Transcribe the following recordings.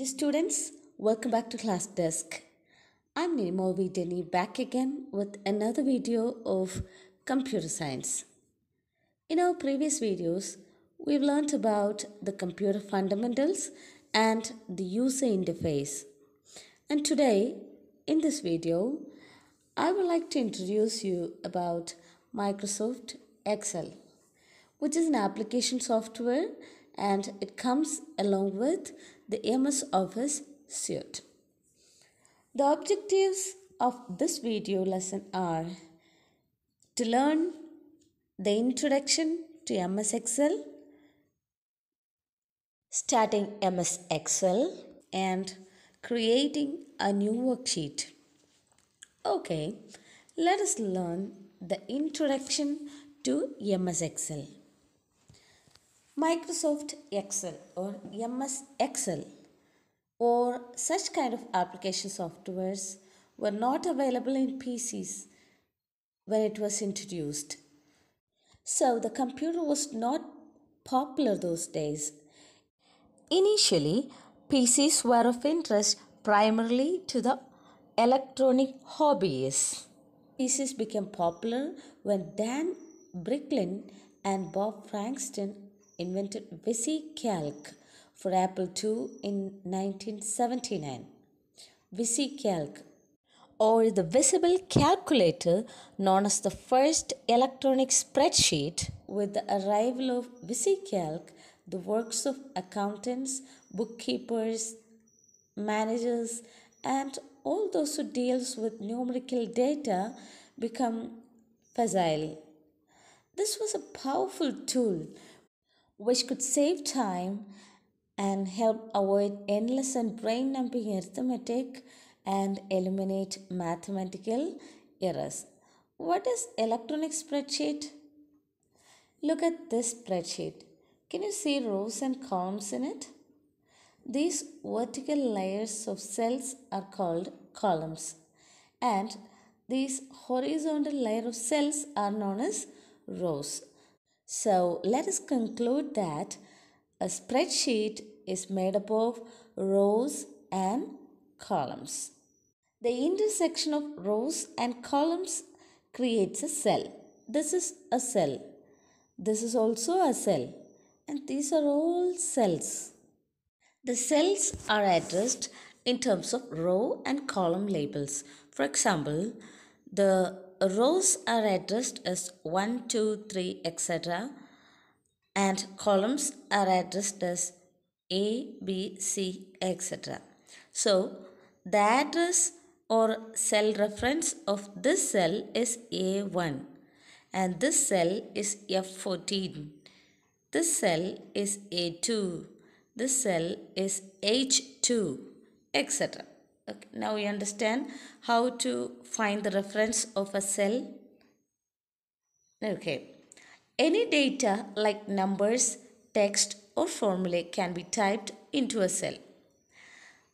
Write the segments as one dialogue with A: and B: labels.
A: Dear students, welcome back to Class Desk. I'm Ninimol V Denny back again with another video of computer science. In our previous videos, we've learnt about the computer fundamentals and the user interface. And today, in this video, I would like to introduce you about Microsoft Excel, which is an application software and it comes along with the MS Office suite. The objectives of this video lesson are to learn the introduction to MS Excel, starting MS Excel, and creating a new worksheet. Okay, let us learn the introduction to MS Excel. Microsoft Excel or MS Excel or such kind of application softwares were not available in PCs when it was introduced. So the computer was not popular those days. Initially, PCs were of interest primarily to the electronic hobbyists. PCs became popular when Dan Bricklin and Bob Frankston invented VisiCalc for Apple II in 1979. VisiCalc or the visible calculator known as the first electronic spreadsheet with the arrival of VisiCalc the works of accountants bookkeepers managers and all those who deals with numerical data become facile this was a powerful tool which could save time and help avoid endless and brain numbing arithmetic and eliminate mathematical errors. What is electronic spreadsheet? Look at this spreadsheet. Can you see rows and columns in it? These vertical layers of cells are called columns and these horizontal layer of cells are known as rows. So let us conclude that a spreadsheet is made up of rows and columns. The intersection of rows and columns creates a cell. This is a cell. This is also a cell. And these are all cells. The cells are addressed in terms of row and column labels. For example, the rows are addressed as 1, 2, 3, etc. and columns are addressed as A, B, C, etc. So, the address or cell reference of this cell is A1 and this cell is F14. This cell is A2. This cell is H2, etc. Okay, now you understand how to find the reference of a cell. Okay. Any data like numbers, text or formulae can be typed into a cell.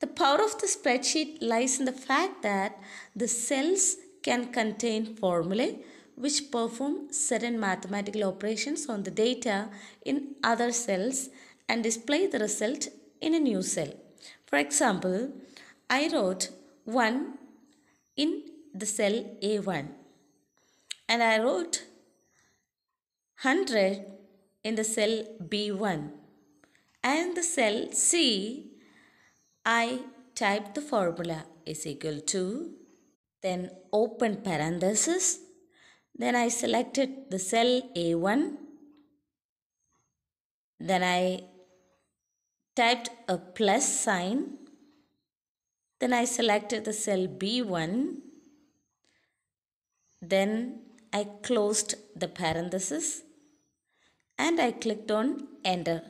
A: The power of the spreadsheet lies in the fact that the cells can contain formulae which perform certain mathematical operations on the data in other cells and display the result in a new cell. For example, I wrote 1 in the cell A1 and I wrote 100 in the cell B1 and the cell C I typed the formula is equal to then open parenthesis. Then I selected the cell A1 then I typed a plus sign then I selected the cell B1. Then I closed the parenthesis and I clicked on enter.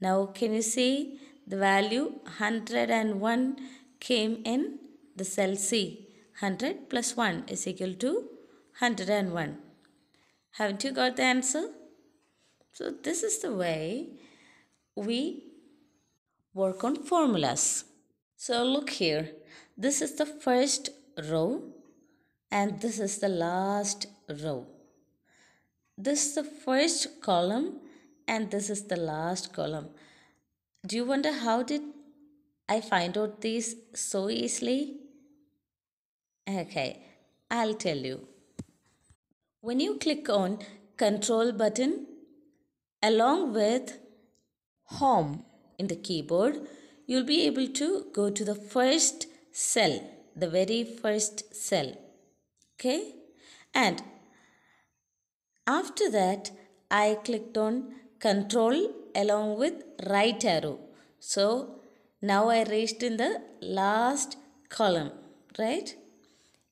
A: Now can you see the value 101 came in the cell C. 100 plus 1 is equal to 101. Haven't you got the answer? So this is the way we work on formulas. So look here, this is the first row and this is the last row. This is the first column and this is the last column. Do you wonder how did I find out these so easily? Okay, I'll tell you. When you click on control button along with home in the keyboard, you'll be able to go to the first cell, the very first cell. Okay? And after that, I clicked on control along with right arrow. So now I reached in the last column, right?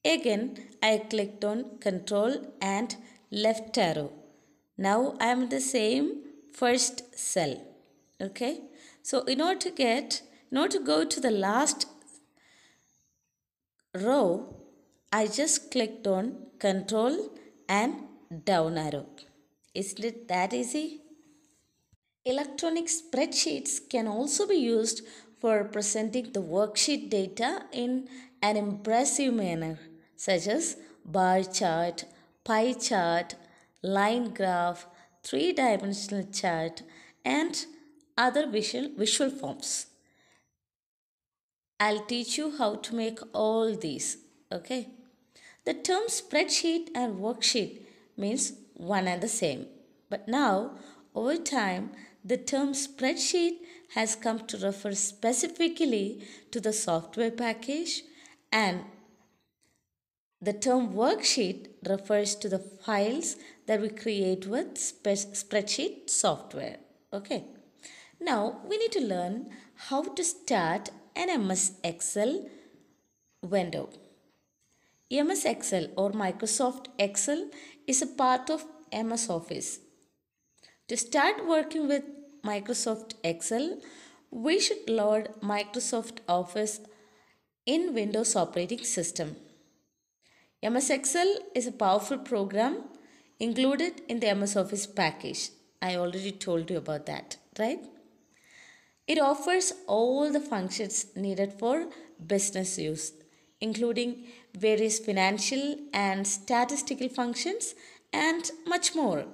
A: Again, I clicked on control and left arrow. Now I am the same first cell. Okay. So in order to get, in order to go to the last row, I just clicked on control and down arrow. Isn't it that easy? Electronic spreadsheets can also be used for presenting the worksheet data in an impressive manner, such as bar chart, pie chart, line graph, three dimensional chart, and other visual, visual forms. I'll teach you how to make all these. Okay. The term spreadsheet and worksheet means one and the same. But now, over time, the term spreadsheet has come to refer specifically to the software package and the term worksheet refers to the files that we create with spreadsheet software. Okay. Now we need to learn how to start an MS Excel window. MS Excel or Microsoft Excel is a part of MS Office. To start working with Microsoft Excel, we should load Microsoft Office in Windows operating system. MS Excel is a powerful program included in the MS Office package. I already told you about that, right? It offers all the functions needed for business use, including various financial and statistical functions and much more.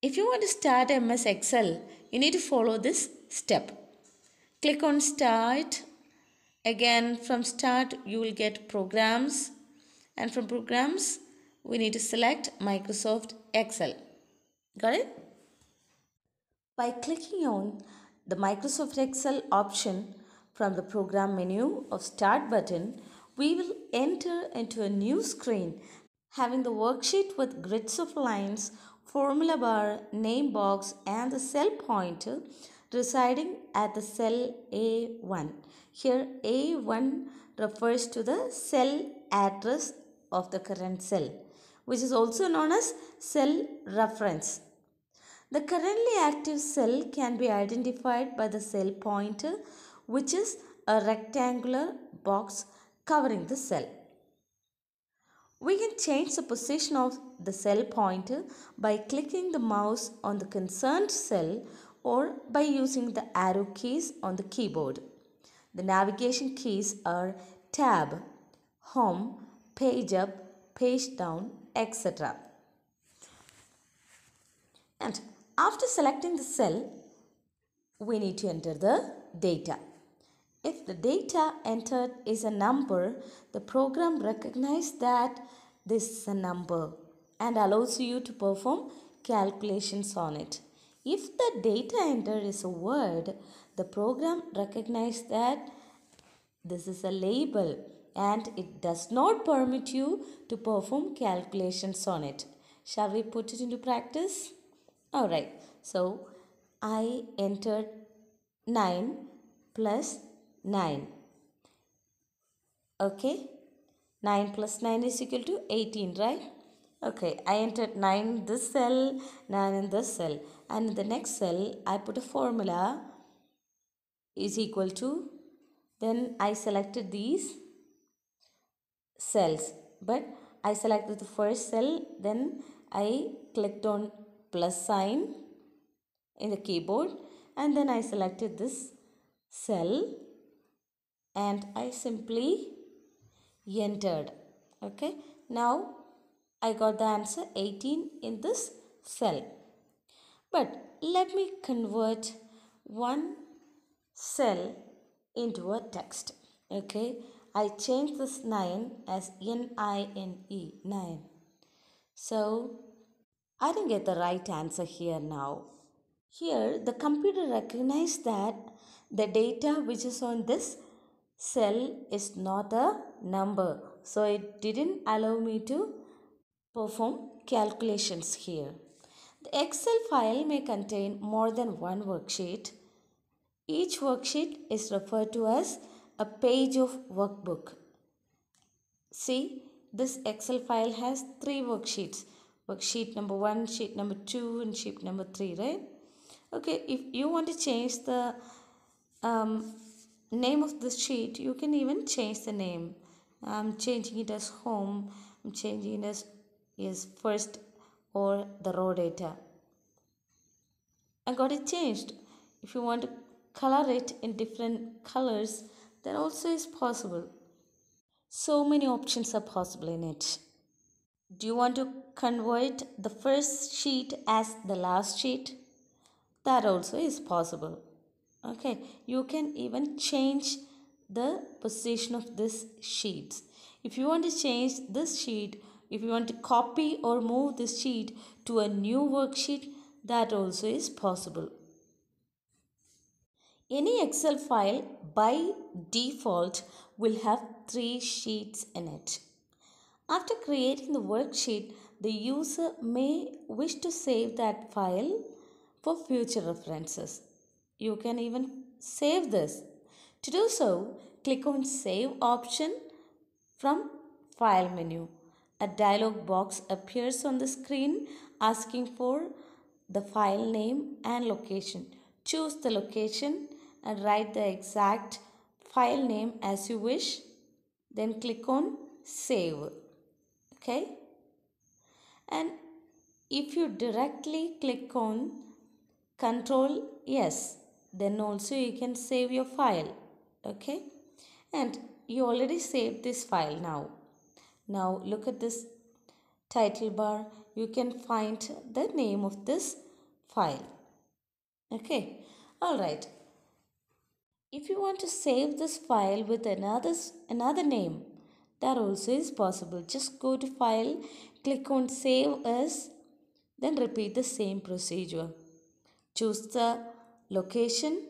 A: If you want to start MS Excel, you need to follow this step. Click on Start. Again, from Start, you will get Programs. And from Programs, we need to select Microsoft Excel. Got it? By clicking on the Microsoft Excel option from the program menu of Start button, we will enter into a new screen having the worksheet with grids of lines, formula bar, name box and the cell pointer residing at the cell A1. Here A1 refers to the cell address of the current cell which is also known as cell reference. The currently active cell can be identified by the cell pointer which is a rectangular box covering the cell. We can change the position of the cell pointer by clicking the mouse on the concerned cell or by using the arrow keys on the keyboard. The navigation keys are Tab, Home, Page Up, Page Down, etc. And after selecting the cell, we need to enter the data. If the data entered is a number, the program recognizes that this is a number and allows you to perform calculations on it. If the data entered is a word, the program recognizes that this is a label and it does not permit you to perform calculations on it. Shall we put it into practice? Alright, so I entered 9 plus 9. Okay, 9 plus 9 is equal to 18, right? Okay, I entered 9 in this cell, 9 in this cell. And in the next cell, I put a formula is equal to, then I selected these cells. But I selected the first cell, then I clicked on plus sign in the keyboard. And then I selected this cell. And I simply entered. Okay. Now I got the answer 18 in this cell. But let me convert one cell into a text. Okay, I change this 9 as N I N E, 9. So I didn't get the right answer here now. Here, the computer recognized that the data which is on this cell is not a number. So it didn't allow me to perform calculations here. The Excel file may contain more than one worksheet. Each worksheet is referred to as a page of workbook. See, this Excel file has three worksheets. Worksheet number one, sheet number two, and sheet number three, right? Okay, if you want to change the um, name of the sheet, you can even change the name. I'm changing it as home. I'm changing it as is first or the raw data. I got it changed. If you want to color it in different colors, that also is possible. So many options are possible in it. Do you want to convert the first sheet as the last sheet? That also is possible. Okay, you can even change the position of this sheets. If you want to change this sheet, if you want to copy or move this sheet to a new worksheet, that also is possible. Any Excel file by default will have three sheets in it. After creating the worksheet, the user may wish to save that file for future references. You can even save this. To do so, click on Save option from File menu. A dialog box appears on the screen asking for the file name and location. Choose the location and write the exact file name as you wish. Then click on Save. Okay. And if you directly click on Control S, then also you can save your file. Okay. And you already saved this file now. Now look at this title bar. You can find the name of this file. Okay. Alright. If you want to save this file with another, another name, that also is possible. Just go to file, click on save as, then repeat the same procedure. Choose the location,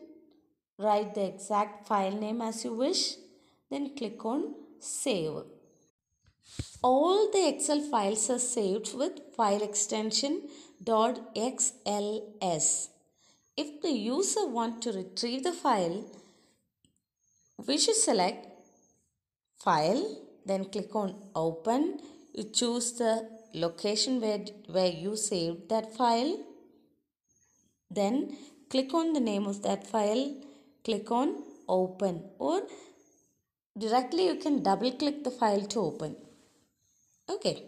A: write the exact file name as you wish, then click on save. All the Excel files are saved with file extension .xls. If the user want to retrieve the file, we should select file, then click on open. You choose the location where, where you saved that file. Then click on the name of that file, click on open or directly you can double click the file to open. Okay.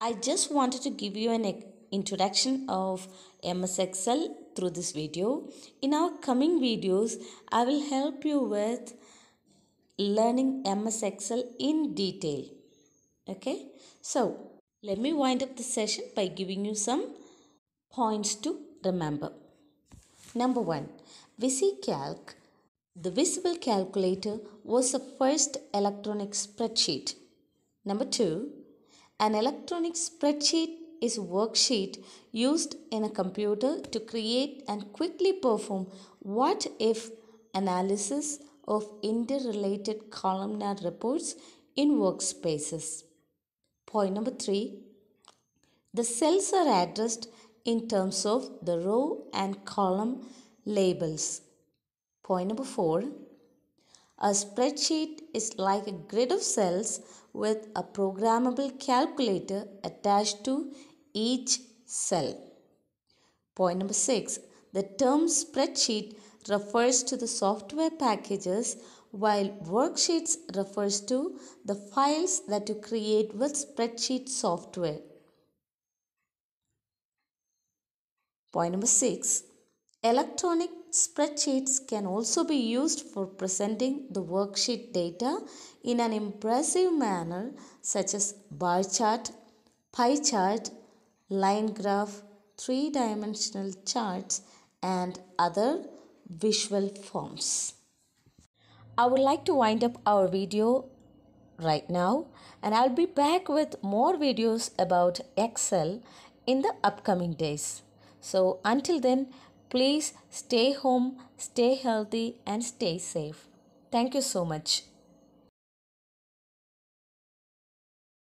A: I just wanted to give you an introduction of MS Excel through this video. In our coming videos, I will help you with learning MS Excel in detail. Okay. So, let me wind up the session by giving you some points to remember. Number one, VisiCalc. The visible calculator was the first electronic spreadsheet Number two, an electronic spreadsheet is a worksheet used in a computer to create and quickly perform what if analysis of interrelated columnar reports in workspaces. Point number three, the cells are addressed in terms of the row and column labels. Point number four, a spreadsheet is like a grid of cells with a programmable calculator attached to each cell. Point number 6. The term spreadsheet refers to the software packages while worksheets refers to the files that you create with spreadsheet software. Point number 6. Electronic spreadsheets can also be used for presenting the worksheet data in an impressive manner such as bar chart, pie chart, line graph, three-dimensional charts and other visual forms. I would like to wind up our video right now and I'll be back with more videos about Excel in the upcoming days. So until then, please stay home, stay healthy and stay safe. Thank you so much.